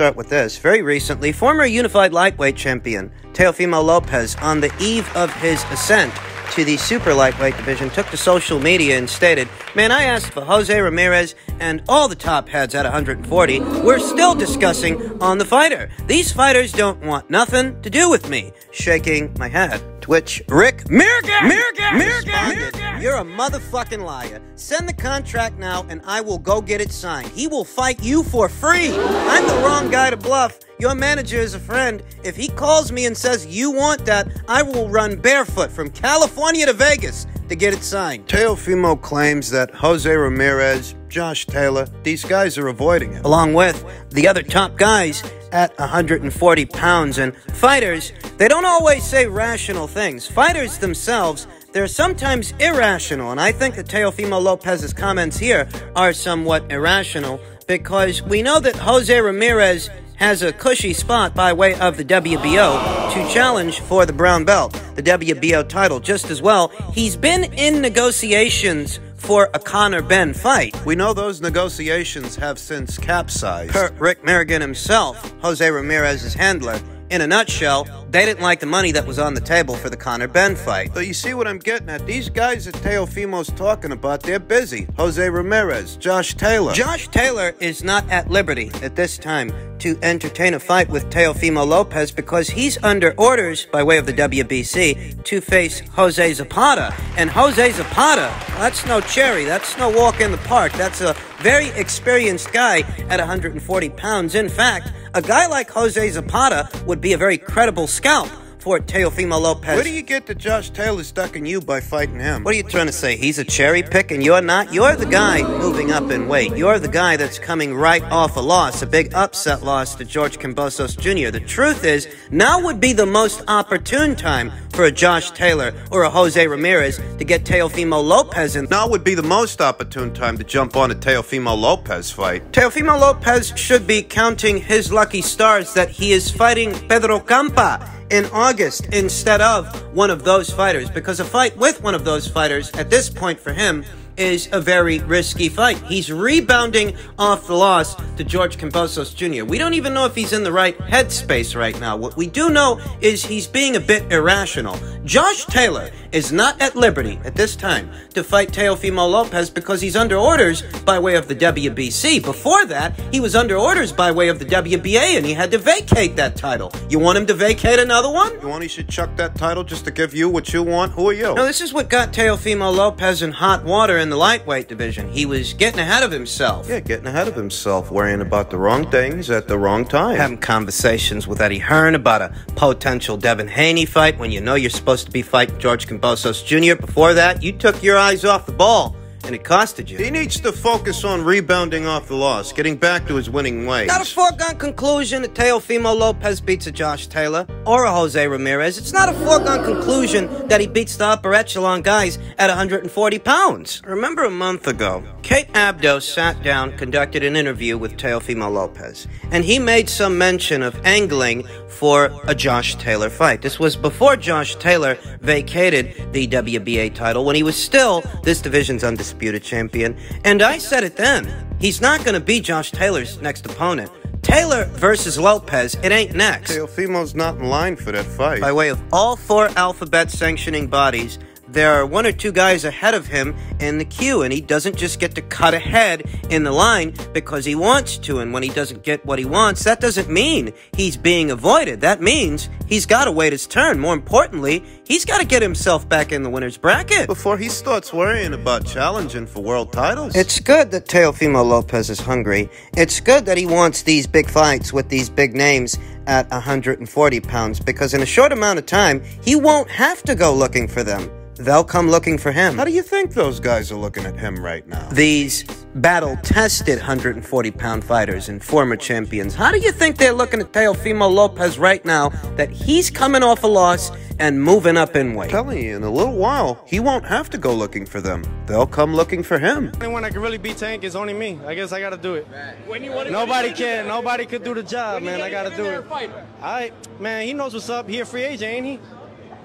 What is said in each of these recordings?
start with this. Very recently, former unified lightweight champion Teofimo Lopez, on the eve of his ascent to the super lightweight division, took to social media and stated, Man, I asked for Jose Ramirez and all the top heads at 140. We're still discussing on the fighter. These fighters don't want nothing to do with me. Shaking my head. Twitch, Rick Mirigian! Mirigian! Mirigian! You're a motherfucking liar. Send the contract now and I will go get it signed. He will fight you for free. I'm the wrong guy to bluff. Your manager is a friend. If he calls me and says you want that, I will run barefoot from California to Vegas to get it signed. Teofimo claims that Jose Ramirez, Josh Taylor, these guys are avoiding him. Along with the other top guys at 140 pounds. And fighters, they don't always say rational things. Fighters themselves, they're sometimes irrational. And I think that Teofimo Lopez's comments here are somewhat irrational because we know that Jose Ramirez has a cushy spot by way of the WBO to challenge for the brown belt, the WBO title. Just as well, he's been in negotiations for a Conor Benn fight. We know those negotiations have since capsized. Per Rick Mirigian himself, Jose Ramirez's handler, in a nutshell, they didn't like the money that was on the table for the Conor Benn fight. So you see what I'm getting at? These guys that Teofimo's talking about, they're busy. Jose Ramirez, Josh Taylor. Josh Taylor is not at liberty at this time to entertain a fight with Teofimo Lopez because he's under orders by way of the WBC to face Jose Zapata. And Jose Zapata, that's no cherry. That's no walk in the park. That's a very experienced guy at 140 pounds. In fact, a guy like Jose Zapata would be a very credible scalp for Teofimo Lopez. Where do you get that Josh Taylor stuck in you by fighting him? What are you trying to say? He's a cherry pick and you're not? You're the guy moving up in weight. You're the guy that's coming right off a loss, a big upset loss to George Kambosos Jr. The truth is, now would be the most opportune time for a Josh Taylor or a Jose Ramirez to get Teofimo Lopez in. Now would be the most opportune time to jump on a Teofimo Lopez fight. Teofimo Lopez should be counting his lucky stars that he is fighting Pedro Campa in August instead of one of those fighters because a fight with one of those fighters at this point for him is a very risky fight. He's rebounding off the loss to George Kambosos Jr. We don't even know if he's in the right headspace right now. What we do know is he's being a bit irrational. Josh Taylor is not at liberty at this time to fight Teofimo Lopez because he's under orders by way of the WBC. Before that, he was under orders by way of the WBA and he had to vacate that title. You want him to vacate another one? You want he should chuck that title just to give you what you want? Who are you? No, this is what got Teofimo Lopez in hot water in the lightweight division. He was getting ahead of himself. Yeah, getting ahead of himself, worrying about the wrong things at the wrong time. Having conversations with Eddie Hearn about a potential Devin Haney fight when you know you're supposed to be fighting George Kambosos Jr. Before that, you took your eyes off the ball and it costed you. He needs to focus on rebounding off the loss, getting back to his winning ways. Not a foregone conclusion that Teofimo Lopez beats a Josh Taylor or a Jose Ramirez. It's not a foregone conclusion that he beats the upper echelon guys at 140 pounds. Remember a month ago, Kate Abdo sat down, conducted an interview with Teofimo Lopez, and he made some mention of angling for a Josh Taylor fight. This was before Josh Taylor vacated the WBA title when he was still this division's undisputed champion. And I said it then. He's not going to be Josh Taylor's next opponent. Taylor versus Lopez, it ain't next. Teofimo's not in line for that fight. By way of all four alphabet sanctioning bodies, there are one or two guys ahead of him in the queue, and he doesn't just get to cut ahead in the line because he wants to. And when he doesn't get what he wants, that doesn't mean he's being avoided. That means he's got to wait his turn. More importantly, he's got to get himself back in the winner's bracket before he starts worrying about challenging for world titles. It's good that Teofimo Lopez is hungry. It's good that he wants these big fights with these big names at 140 pounds because in a short amount of time, he won't have to go looking for them they'll come looking for him. How do you think those guys are looking at him right now? These battle tested 140 pound fighters and former champions. How do you think they're looking at Teofimo Lopez right now that he's coming off a loss and moving up in weight? I'm telling you, in a little while, he won't have to go looking for them. They'll come looking for him. Anyone that can really beat Tank is only me. I guess I gotta do it. When you want Nobody can. Nobody could do the job, man. I gotta do it. All right, man. He knows what's up. He a free agent, ain't he?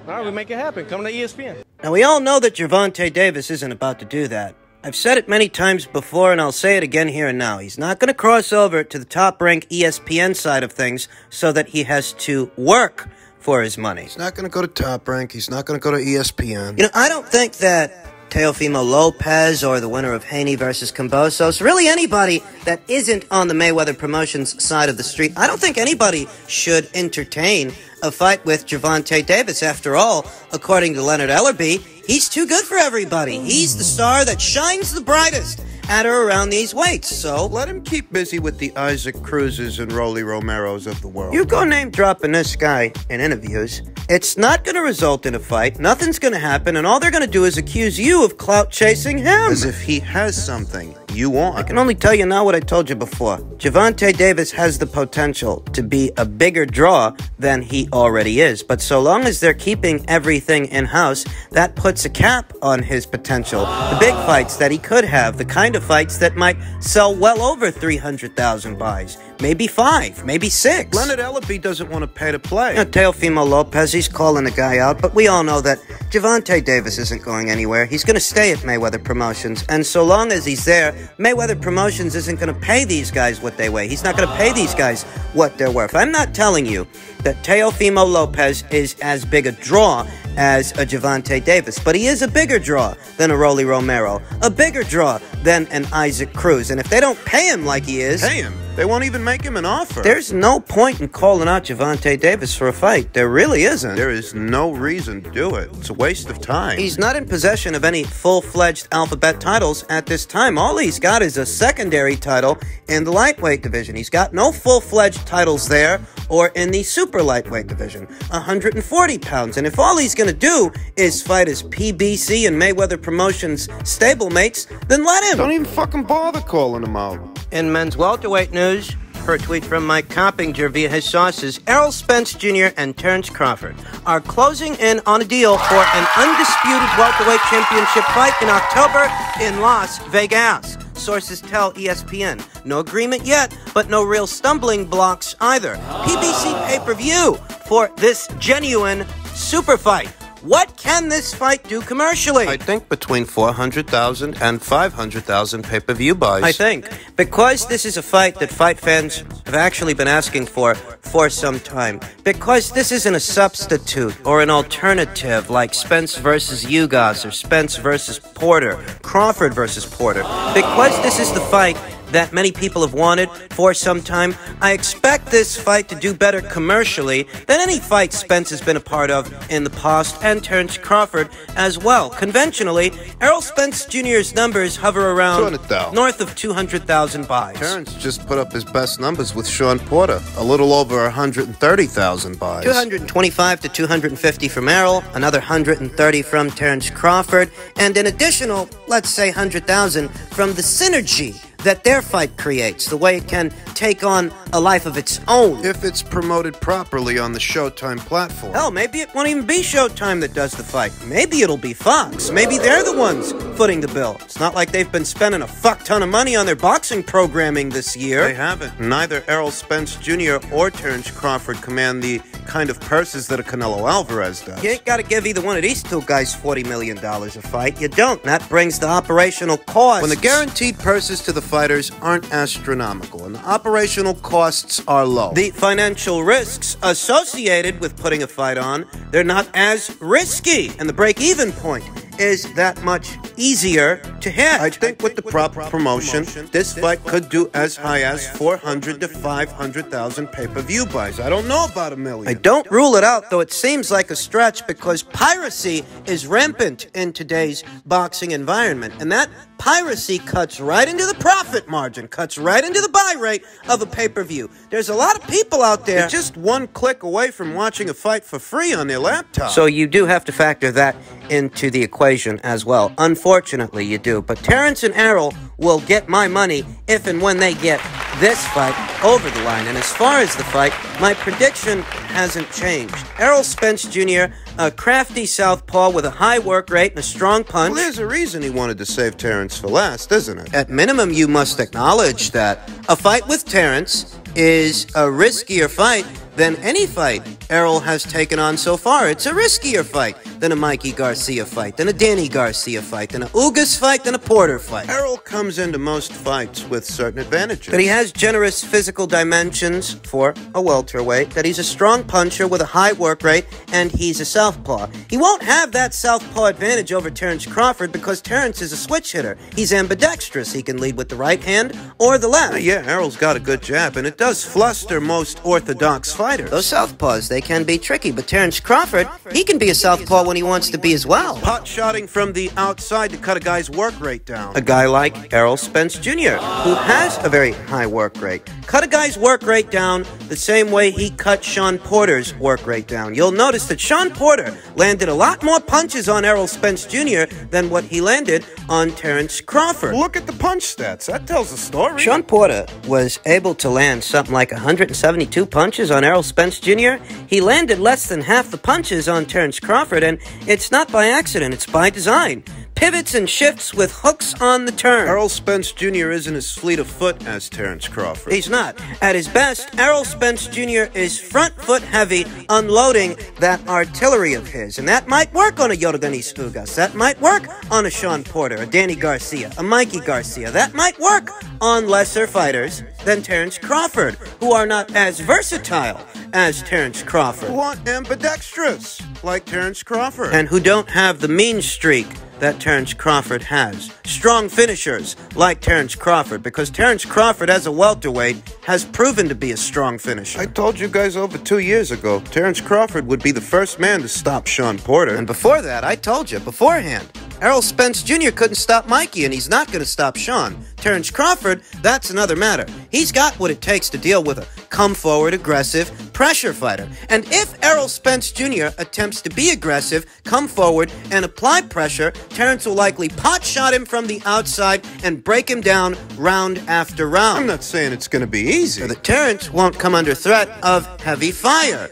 All right, we make it happen. Come to ESPN. Now, we all know that Gervonta Davis isn't about to do that. I've said it many times before, and I'll say it again here and now. He's not going to cross over to the top rank ESPN side of things so that he has to work for his money. He's not going to go to Top Rank. He's not going to go to ESPN. You know, I don't think that Teofimo Lopez or the winner of Haney versus Kambosos, really anybody that isn't on the Mayweather Promotions side of the street, I don't think anybody should entertain a fight with Gervonta Davis. After all, according to Leonard Ellerbe, he's too good for everybody. He's the star that shines the brightest at or around these weights. So let him keep busy with the Isaac Cruzes and Rolly Romeros of the world. You go name dropping this guy in interviews. It's not going to result in a fight. Nothing's going to happen, and all they're going to do is accuse you of clout chasing him. As if he has something you want. I can only tell you now what I told you before. Gervonta Davis has the potential to be a bigger draw than he already is, but so long as they're keeping everything in house, that puts a cap on his potential. The big fights that he could have, the kind of fights that might sell well over 300,000 buys maybe five, maybe six. Leonard Ellerbe doesn't want to pay to play. You know, Teofimo Lopez, he's calling the guy out, but we all know that Gervonta Davis isn't going anywhere. He's going to stay at Mayweather Promotions, and so long as he's there, Mayweather Promotions isn't going to pay these guys what they weigh. He's not going to pay these guys what they're worth. I'm not telling you that Teofimo Lopez is as big a draw as a Gervonta Davis, but he is a bigger draw than a Rolly Romero, a bigger draw than an Isaac Cruz, and if they don't pay him like he is, pay him. They won't even make him an offer. There's no point in calling out Gervonta Davis for a fight. There really isn't. There is no reason to do it. It's a waste of time. He's not in possession of any full-fledged alphabet titles at this time. All he's got is a secondary title in the lightweight division. He's got no full-fledged titles there or in the super lightweight division, 140 pounds. And if all he's going to do is fight his PBC and Mayweather Promotions stablemates, then let him. Don't even fucking bother calling him out. In men's welterweight news, per tweet from Mike Coppinger via his sources, Errol Spence Jr. and Terence Crawford are closing in on a deal for an undisputed welterweight championship fight in October in Las Vegas. Sources tell ESPN. No agreement yet, but no real stumbling blocks either. PBC pay per view for this genuine super fight. What can this fight do commercially? I think between 400,000 and 500,000 pay per view buys. I think. Because this is a fight that fight fans have actually been asking for for some time. Because this isn't a substitute or an alternative like Spence versus Ugas or Spence versus Porter, Crawford versus Porter. Because this is the fight that many people have wanted for some time. I expect this fight to do better commercially than any fight Spence has been a part of in the past, and Terence Crawford as well. Conventionally, Errol Spence Jr.'s numbers hover around north of 200,000 buys. Terence just put up his best numbers with Shawn Porter, a little over 130,000 buys. 225 to 250 from Errol, another 130 from Terence Crawford, and an additional, let's say, 100,000 from the synergy that their fight creates, the way it can take on a life of its own. If it's promoted properly on the Showtime platform. Hell, maybe it won't even be Showtime that does the fight. Maybe it'll be Fox. Maybe they're the ones footing the bill. It's not like they've been spending a fuck ton of money on their boxing programming this year. They haven't. Neither Errol Spence Jr. or Terence Crawford command the kind of purses that a Canelo Alvarez does. You ain't got to give either one of these two guys $40 million a fight. You don't. That brings the operational cost. When the guaranteed purses to the fighters aren't astronomical and the operational costs are low. The financial risks associated with putting a fight on, they're not as risky. And the break-even point is that much easier to hit. I think with the proper promotion, this fight could do as high as 400 to 500,000 pay-per-view buys. I don't know about a million. I don't rule it out, though it seems like a stretch because piracy is rampant in today's boxing environment. And that piracy cuts right into the profit margin, cuts right into the buy rate of a pay-per-view. There's a lot of people out there They're just one click away from watching a fight for free on their laptop. So you do have to factor that into the equation as well. Unfortunately, you do. But Terence and Errol will get my money if and when they get this fight over the line. And as far as the fight, my prediction hasn't changed. Errol Spence Jr., a crafty southpaw with a high work rate and a strong punch. Well, there's a reason he wanted to save Terence for last, isn't it? At minimum, you must acknowledge that a fight with Terence is a riskier fight than any fight Errol has taken on so far. It's a riskier fight. than a Mikey Garcia fight, than a Danny Garcia fight, than a Ugas fight, than a Porter fight. Errol comes into most fights with certain advantages. That he has generous physical dimensions for a welterweight, that he's a strong puncher with a high work rate, and he's a southpaw. He won't have that southpaw advantage over Terence Crawford because Terence is a switch hitter. He's ambidextrous. He can lead with the right hand or the left. yeah, Errol's got a good jab, and it does fluster most orthodox fighters. Those southpaws, they can be tricky, but Terence Crawford, he can be a southpaw when he wants to be as well. Pot shotting from the outside to cut a guy's work rate down. A guy like Errol Spence Jr., who has a very high work rate. Cut a guy's work rate down the same way he cut Shawn Porter's work rate down. You'll notice that Shawn Porter landed a lot more punches on Errol Spence Jr. than what he landed on Terence Crawford. Look at the punch stats. That tells a story. Shawn Porter was able to land something like 172 punches on Errol Spence Jr. He landed less than half the punches on Terence Crawford, and it's not by accident, it's by design pivots and shifts with hooks on the turn. Errol Spence Jr. isn't as fleet of foot as Terence Crawford. He's not. At his best, Errol Spence Jr. is front foot heavy, unloading that artillery of his. And that might work on a Yordenis Ugas. That might work on a Shawn Porter, a Danny Garcia, a Mikey Garcia. That might work on lesser fighters than Terence Crawford, who are not as versatile as Terence Crawford. Who aren't ambidextrous like Terence Crawford. And who don't have the mean streak that Terence Crawford has. Strong finishers like Terence Crawford, because Terence Crawford, as a welterweight, has proven to be a strong finisher. I told you guys over two years ago, Terence Crawford would be the first man to stop Shawn Porter. And before that, I told you beforehand. Errol Spence Jr. couldn't stop Mikey, and he's not going to stop Shawn. Terence Crawford, that's another matter. He's got what it takes to deal with a come forward, aggressive pressure fighter. And if Errol Spence Jr. attempts to be aggressive, come forward, and apply pressure, Terence will likely pot shot him from the outside and break him down round after round. I'm not saying it's going to be easy. So that Terence won't come under threat of heavy fire.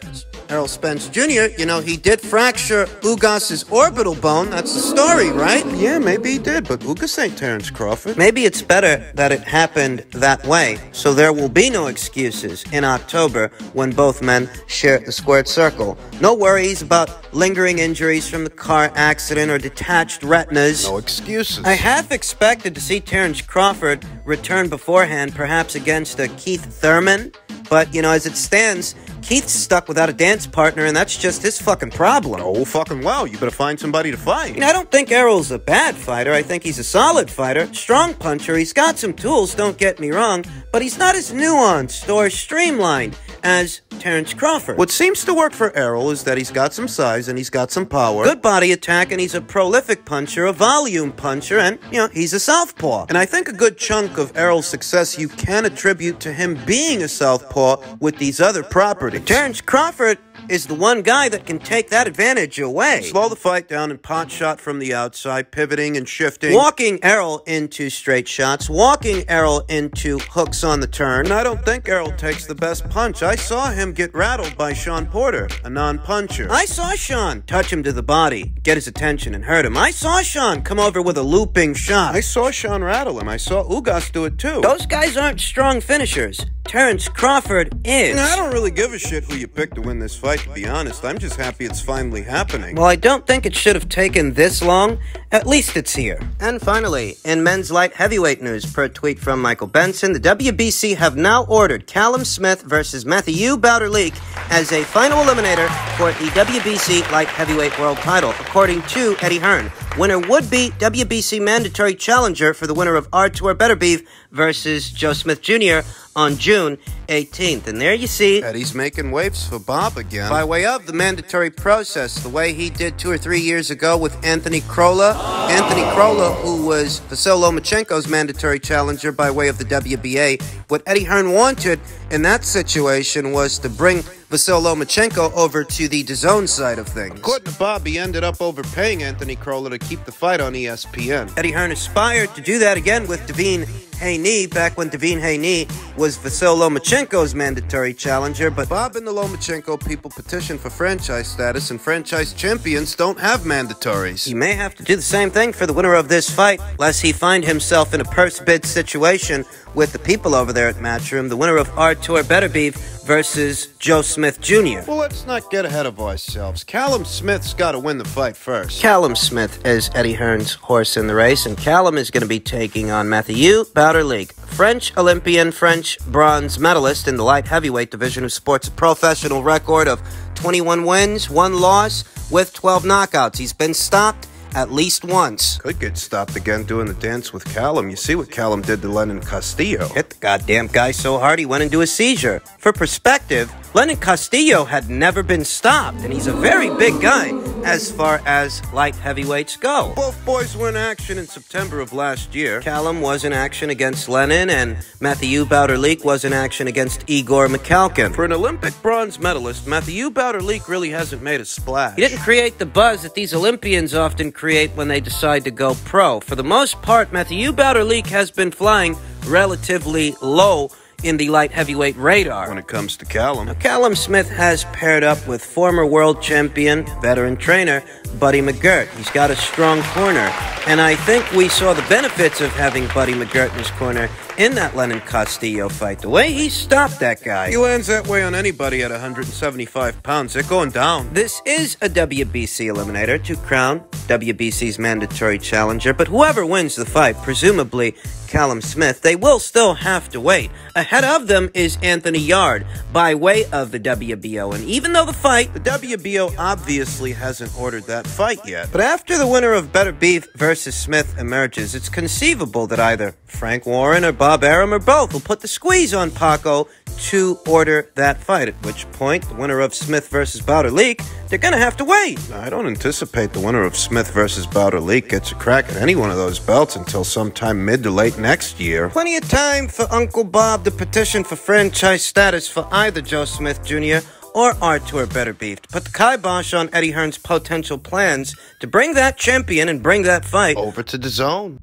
Errol Spence Jr., you know, he did fracture Ugas's orbital bone. That's the story, right? Yeah, maybe he did, but Ugas ain't Terence Crawford. Maybe it's better that it happened that way, so there will be no excuses in October when both men share the squared circle. No worries about lingering injuries from the car accident or detached retinas. No excuses. I half expected to see Terence Crawford return beforehand, perhaps against a Keith Thurman, but, you know, as it stands, Keith's stuck without a dance partner, and that's just his fucking problem. Oh, fucking well. You better find somebody to fight. You know, I don't think Errol's a bad fighter. I think he's a solid fighter. Strong puncher. He's got some tools, don't get me wrong, but he's not as nuanced or streamlined as Terence Crawford. What seems to work for Errol is that he's got some size and he's got some power. Good body attack, and he's a prolific puncher, a volume puncher, and, you know, he's a southpaw. And I think a good chunk of Errol's success you can attribute to him being a southpaw with these other properties. Terence Crawford is the one guy that can take that advantage away. Slow the fight down and pot shot from the outside, pivoting and shifting. Walking Errol into straight shots, walking Errol into hooks on the turn. And I don't think Errol takes the best punch. I saw him get rattled by Shawn Porter, a non puncher. I saw Shawn touch him to the body, get his attention, and hurt him. I saw Shawn come over with a looping shot. I saw Shawn rattle him. I saw Ugas do it too. Those guys aren't strong finishers. Terence Crawford is. I don't really give a shit who you pick to win this fight, to be honest. I'm just happy it's finally happening. Well, I don't think it should have taken this long. At least it's here. And finally, in men's light heavyweight news, per tweet from Michael Benson, the WBC have now ordered Callum Smith versus Matthew Bauderlique as a final eliminator for the WBC light heavyweight world title, according to Eddie Hearn. Winner would be WBC mandatory challenger for the winner of Artur Beterbiev versus Joe Smith Jr. on June 18th. And there you see Eddie's making waves for Bob again. by way of the mandatory process, the way he did two or three years ago with Anthony Crolla. Anthony Crolla, who was Vasil Lomachenko's mandatory challenger by way of the WBA. What Eddie Hearn wanted in that situation was to bring Vasil Lomachenko over to the DAZN side of things. According to Bob, he ended up overpaying Anthony Crolla to keep the fight on ESPN. Eddie Hearn aspired to do that again with Devin Haney back when Devin Haney was Vasil Lomachenko's mandatory challenger, but Bob and the Lomachenko people petitioned for franchise status, and franchise champions don't have mandatories. he may have to do the same thing for the winner of this fight, lest he find himself in a purse bid situation with the people over there at Matchroom, the winner of Artur Beterbiev versus Joe Smith Jr. Well, let's not get ahead of ourselves. Callum Smith's got to win the fight first. Callum Smith is Eddie Hearn's horse in the race, and Callum is going to be taking on Mathieu Bauderlique, French Olympian, French bronze medalist in the light heavyweight division who sports a professional record of 21 wins, 1 loss, with 12 knockouts. He's been stopped at least once. Could get stopped again doing the dance with Callum. You see what Callum did to Lenin Castillo. Hit the goddamn guy so hard he went into a seizure. For perspective, Lenin Castillo had never been stopped, and he's a very big guy as far as light heavyweights go. Both boys were in action in September of last year. Callum was in action against Lenin, and Mathieu Bauderlique was in action against Igor Mikhalkin. For an Olympic bronze medalist, Mathieu Bauderlique really hasn't made a splash. He didn't create the buzz that these Olympians often create when they decide to go pro. For the most part, Mathieu Bauderlique has been flying relatively low in the light heavyweight radar. When it comes to Callum. Now, Callum Smith has paired up with former world champion, veteran trainer, Buddy McGirt. He's got a strong corner, and I think we saw the benefits of having Buddy McGirt in his corner in that Lenin Castillo fight. The way he stopped that guy. He lands that way on anybody at 175 pounds. They're going down. This is a WBC eliminator to crown WBC's mandatory challenger, but whoever wins the fight, presumably Callum Smith, they will still have to wait. Ahead of them is Anthony Yarde by way of the WBO, and even though the fight, the WBO obviously hasn't ordered that fight yet. But after the winner of Beterbiev versus Smith emerges, it's conceivable that either Frank Warren or Bob Arum or both will put the squeeze on Paco to order that fight, at which point the winner of Smith versus Bauderlique, they're going to have to wait. I don't anticipate the winner of Smith versus Bauderlique gets a crack at any one of those belts until sometime mid to late next year. Plenty of time for Uncle Bob to petition for franchise status for either Joe Smith Jr. or Artur Beterbiev. put the kibosh on Eddie Hearn's potential plans to bring that champion and bring that fight over to DAZN.